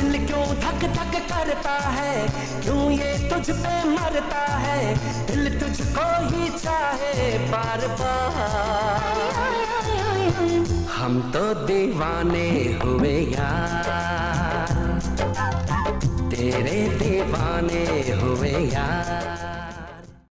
दिल क्यों धक धक करता है? क्यों ये तुझ पे मरता है? दिल तुझको ही चाहे बार बार। हम तो दीवाने हुए यार। तेरे दीवाने हुए यार।